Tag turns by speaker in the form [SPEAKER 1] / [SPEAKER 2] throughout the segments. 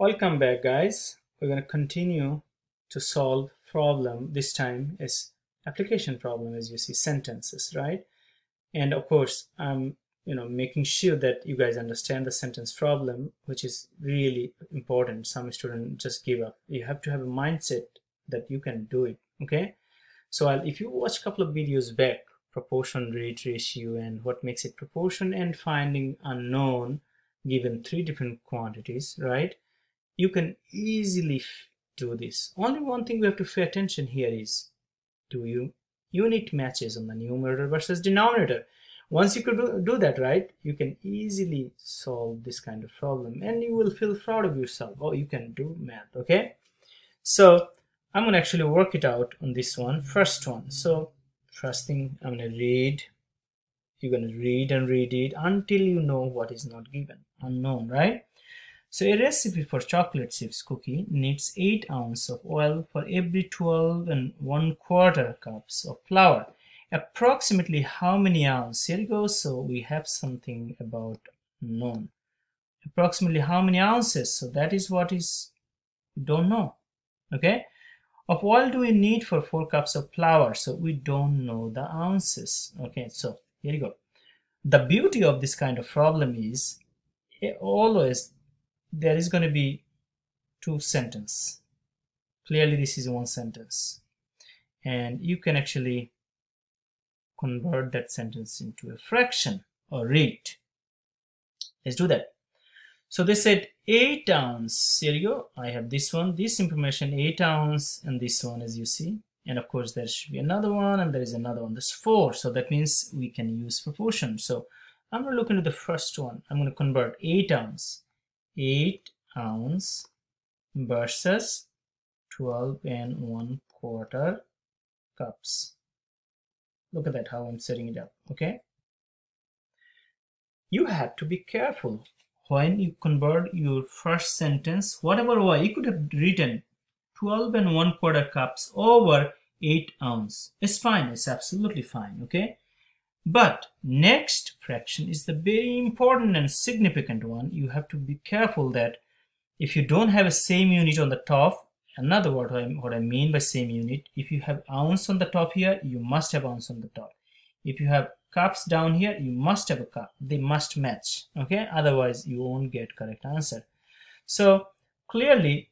[SPEAKER 1] Welcome back guys. We're going to continue to solve problem. This time is application problem as you see sentences, right? And of course, I'm you know making sure that you guys understand the sentence problem, which is really important. Some students just give up. You have to have a mindset that you can do it, okay? So I'll, if you watch a couple of videos back, proportion rate ratio and what makes it proportion and finding unknown given three different quantities, right? You can easily do this. Only one thing we have to pay attention here is do you unit matches on the numerator versus denominator. Once you could do, that right, you can easily solve this kind of problem and you will feel proud of yourself. Oh, you can do math, okay? So I'm gonna actually work it out on this one, first one. So first thing I'm gonna read, you're gonna read and read it until you know what is not given, unknown, right? So a recipe for chocolate chips cookie needs 8 ounces of oil for every 12 and 1 quarter cups of flour. Approximately how many ounces? Here it goes. So we have something about known. Approximately how many ounces? So that is what is don't know. Okay. Of oil do we need for 4 cups of flour? So we don't know the ounces. Okay. So here you go. The beauty of this kind of problem is eh, always there is going to be two sentence. Clearly this is one sentence. And you can actually convert that sentence into a fraction or rate let's do that. So they said 8 ounce. Here you go. I have this one this information 8 ounce and this one as you see. And of course there should be another one and there is another one. There's four. So that means we can use proportion. So i'm going to look into the first one. I'm going to convert 8 ounce 8 ounce versus 12 and 1 quarter cups. Look at that how I'm setting it up okay? You have to be careful when you convert your first sentence whatever way you could have written 12 and 1 quarter cups over 8 ounce. It's fine it's absolutely fine okay but next fraction is the very important and significant one. You have to be careful that if you don't have a same unit on the top, another word what I, what I mean by same unit, if you have ounce on the top here, you must have ounce on the top. If you have cups down here, you must have a cup. They must match, okay? Otherwise, you won't get correct answer. So clearly,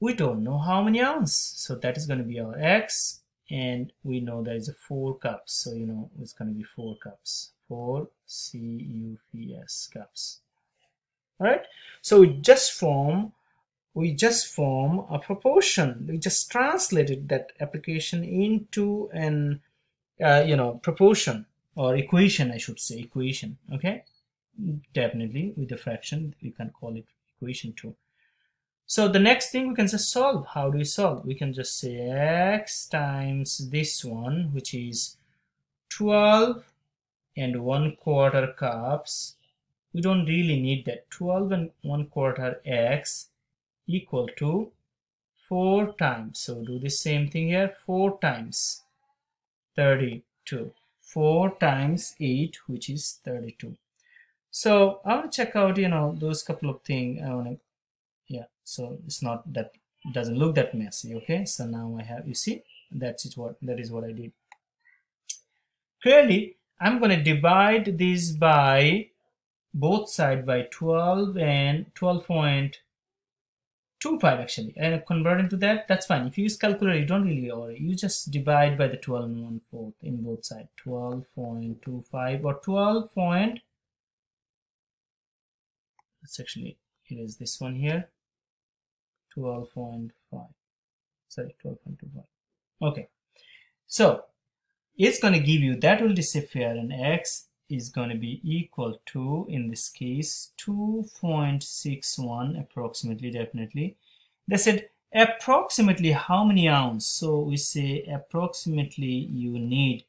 [SPEAKER 1] we don't know how many ounce. So that is going to be our x and we know there is a four cups. So you know it's going to be four cups. Four cups cups. All right so we just form we just form a proportion. We just translated that application into an uh, you know proportion or equation i should say equation. Okay? Definitely with the fraction we can call it equation too so the next thing we can just solve. How do we solve? We can just say x times this one, which is 12 and 1 quarter cups. We don't really need that. 12 and 1 quarter x equal to 4 times. So do the same thing here. 4 times 32. 4 times 8, which is 32. So I want to check out, you know, those couple of things. I want to yeah so it's not that doesn't look that messy okay? So now I have you see that's it what that is what I did. Clearly I'm going to divide this by both side by 12 and 12.25 actually. And convert into that that's fine. If you use calculator you don't really worry. You just divide by the 12 and 1 fourth in both side. 12.25 or 12 point let's actually it is this one here 12.5 sorry 12.25 okay. So it's going to give you that will disappear and x is going to be equal to in this case 2.61 approximately definitely. They said approximately how many ounce? So we say approximately you need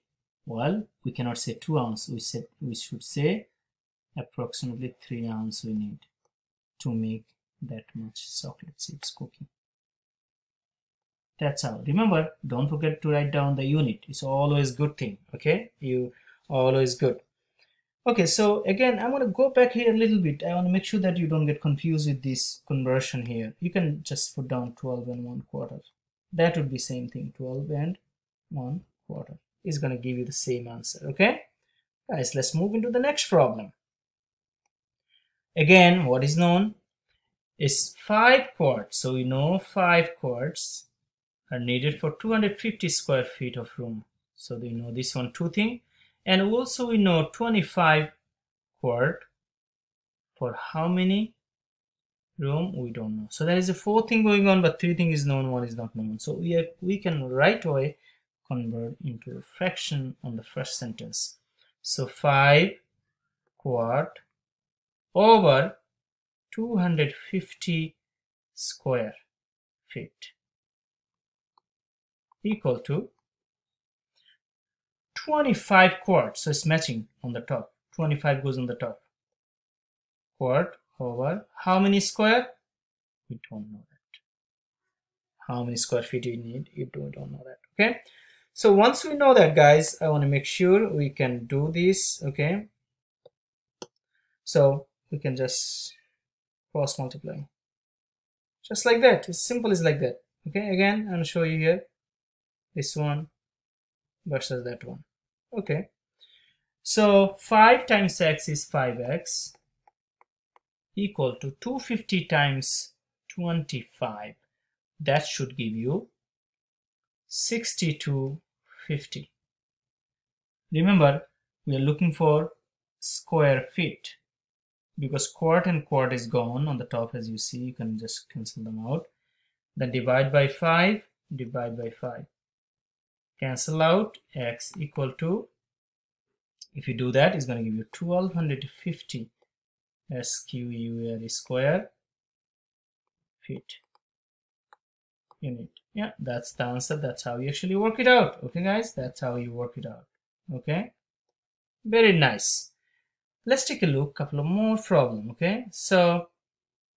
[SPEAKER 1] well we cannot say 2 ounce. We said we should say approximately 3 ounce we need to make that much chocolate chips cookie that's how remember don't forget to write down the unit it's always good thing okay you always good Okay, so again, I'm going to go back here a little bit. I want to make sure that you don't get confused with this conversion here. You can just put down 12 and 1 quarter. That would be same thing, 12 and 1 quarter is going to give you the same answer, okay? Guys, let's move into the next problem. Again, what is known is 5 quarts. So we know 5 quarts are needed for 250 square feet of room. So we know this one two thing. And also we know 25 quart for how many room? We don't know. So there is a four thing going on but three thing is known one is not known. So we we can right away convert into a fraction on the first sentence. So 5 quart over 250 square feet equal to 25 quarts, so it's matching on the top. 25 goes on the top. Quart over how many square? We don't know that. How many square feet do you need? You don't know that. Okay. So once we know that, guys, I want to make sure we can do this. Okay. So we can just cross multiplying Just like that. It's simple as like that. Okay. Again, I'm show you here this one versus that one okay so 5 times x is 5x equal to 250 times 25 that should give you 6250 remember we are looking for square feet because quart and quart is gone on the top as you see you can just cancel them out. Then divide by 5 divide by 5 cancel out x equal to if you do that it's going to give you 1250 square square feet unit. Yeah that's the answer. That's how you actually work it out. Okay guys that's how you work it out. Okay? Very nice let's take a look couple of more problem okay? So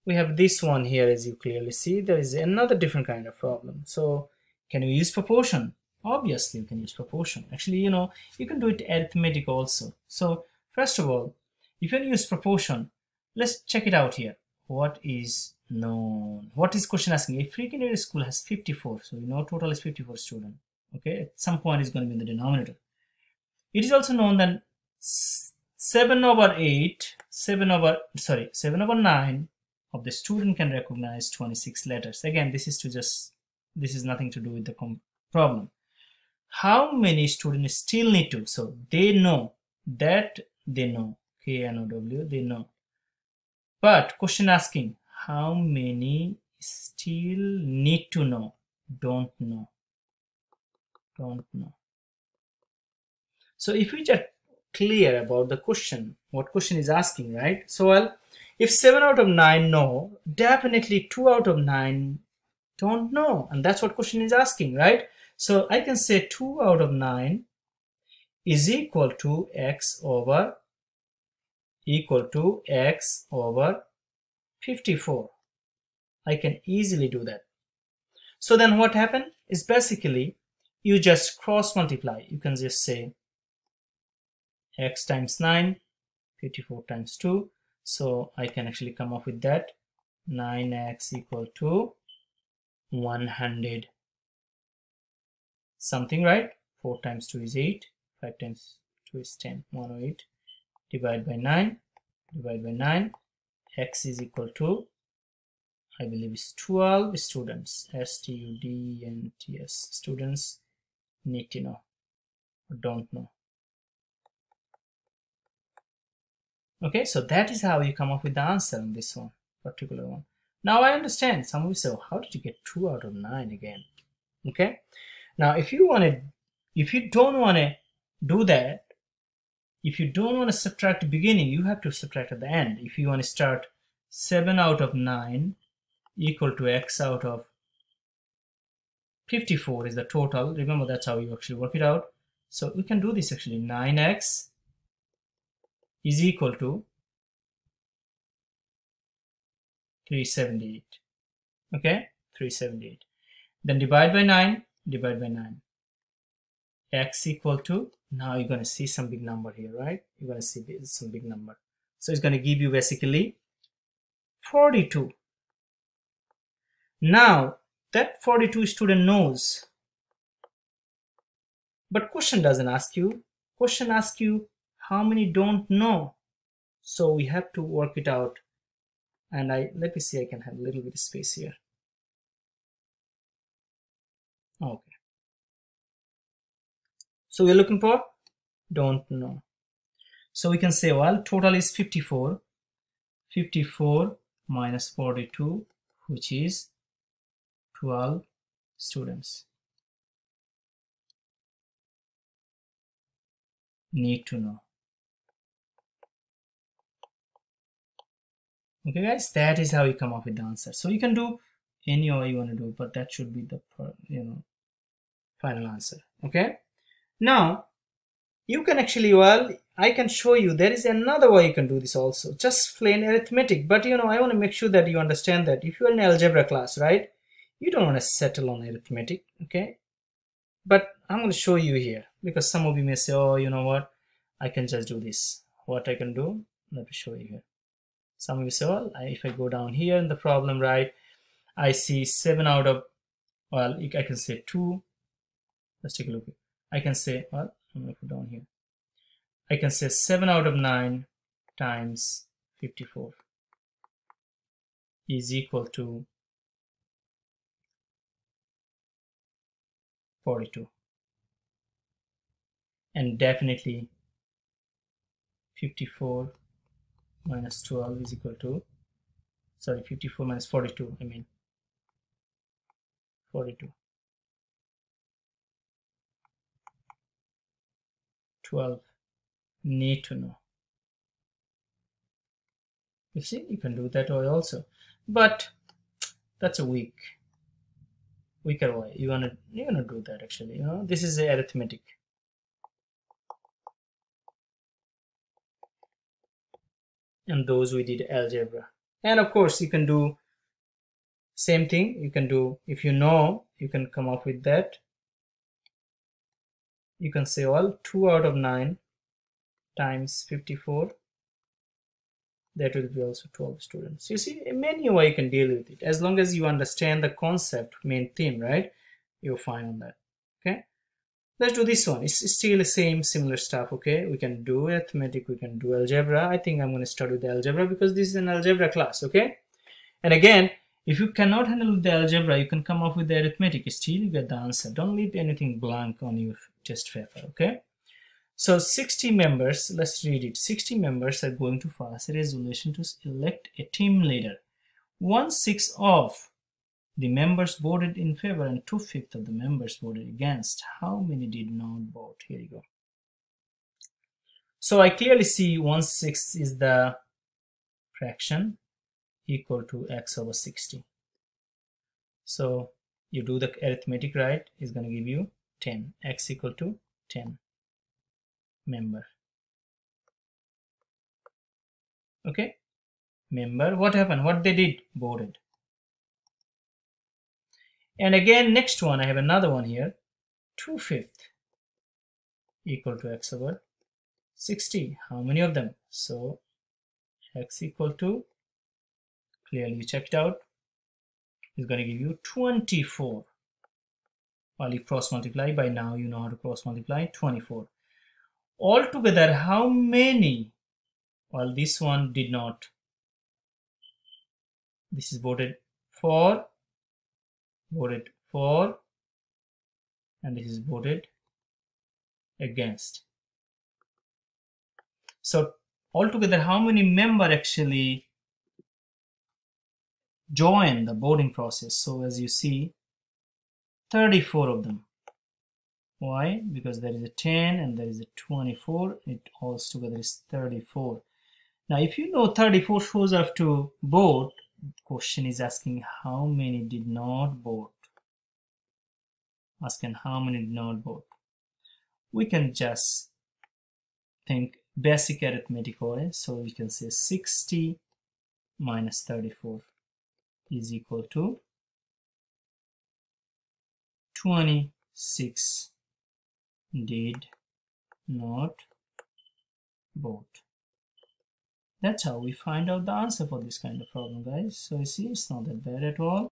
[SPEAKER 1] we have this one here as you clearly see. There is another different kind of problem. So can we use proportion? Obviously you can use proportion. Actually you know you can do it arithmetic also. So first of all if you can use proportion let's check it out here. What is known? What is question asking? A freaking school has 54 so you know total is 54 student okay? At some point is going to be in the denominator. It is also known that 7 over 8 7 over sorry 7 over 9 of the student can recognize 26 letters. Again this is to just this is nothing to do with the problem. How many students still need to so they know that they know k n o w they know. But question asking how many still need to know? Don't know. Don't know. So if we just clear about the question what question is asking right so well if 7 out of 9 know definitely 2 out of 9 don't know and that's what question is asking right so I can say 2 out of 9 is equal to x over equal to x over 54. I can easily do that. So then what happened is basically you just cross multiply. You can just say x times 9, 54 times 2. So I can actually come up with that. 9x equal to 100 something right? 4 times 2 is 8 5 times 2 is 10 108 divide by 9 divide by 9 x is equal to I believe is 12 students. S-T-U-D-E-N-T-S students need to know. Or don't know okay so that is how you come up with the answer in this one particular one now I understand some of you say oh, how did you get 2 out of 9 again okay now, if you want to, if you don't want to do that, if you don't want to subtract the beginning, you have to subtract at the end. If you want to start 7 out of 9 equal to x out of 54 is the total. Remember, that's how you actually work it out. So we can do this actually. 9x is equal to 378. Okay, 378. Then divide by 9 divide by 9 x equal to now you're going to see some big number here right? You're going to see some big number. So it's going to give you basically 42 now that 42 student knows. But question doesn't ask you. Question asks you how many don't know? So we have to work it out. And I let me see I can have a little bit of space here. Okay. So we're looking for don't know. So we can say well total is 54 54 minus 42 which is 12 students. Need to know okay guys that is how you come up with the answer. So you can do any way you want to do but that should be the you know final answer. Okay? Now you can actually well I can show you there is another way you can do this also. Just plain arithmetic but you know I want to make sure that you understand that if you are in algebra class right you don't want to settle on arithmetic okay? But I'm going to show you here because some of you may say oh you know what? I can just do this. What I can do? Let me show you here some of you say well if I go down here in the problem right I see 7 out of well I can say 2 let's take a look I can say well I'm to put down here. I can say 7 out of 9 times 54 is equal to 42 and definitely 54 minus 12 is equal to sorry 54 minus 42 I mean 42 12 need to know. You see you can do that way also but that's a weak weaker way. You want to you want to do that actually you know? This is arithmetic and those we did algebra. And of course you can do same thing. You can do if you know you can come up with that. You can say well 2 out of 9 times 54 that will be also 12 students. You see many way you can deal with it. As long as you understand the concept main theme right? You're fine on that. Okay let's do this one. It's still the same similar stuff okay? We can do arithmetic we can do algebra. I think i'm going to start with the algebra because this is an algebra class okay? And again if you cannot handle the algebra you can come up with the arithmetic. Still you get the answer. Don't leave anything blank on your test paper okay? So 60 members let's read it. 60 members are going to pass a resolution to elect a team leader. One sixth of the members voted in favor and two-fifths of the members voted against. How many did not vote? Here you go. So I clearly see one-sixth is the fraction equal to x over 60. So you do the arithmetic right, is going to give you 10. x equal to 10 member. Okay, member, what happened? What they did? Voted. And again, next one, I have another one here, 2 fifth equal to x over 60. How many of them? So x equal to, clearly you checked out, is going to give you 24. While you cross multiply, by now you know how to cross multiply, 24. Altogether, how many? Well, this one did not. This is voted for voted for and this is voted against. So altogether how many member actually join the voting process? So as you see 34 of them. Why? Because there is a 10 and there is a 24 it all together is 34 now if you know 34 shows up to vote question is asking how many did not vote. Asking how many did not vote. We can just think basic arithmetic way so we can say 60 minus 34 is equal to 26 did not both that's how we find out the answer for this kind of problem guys. So you see it's not that bad at all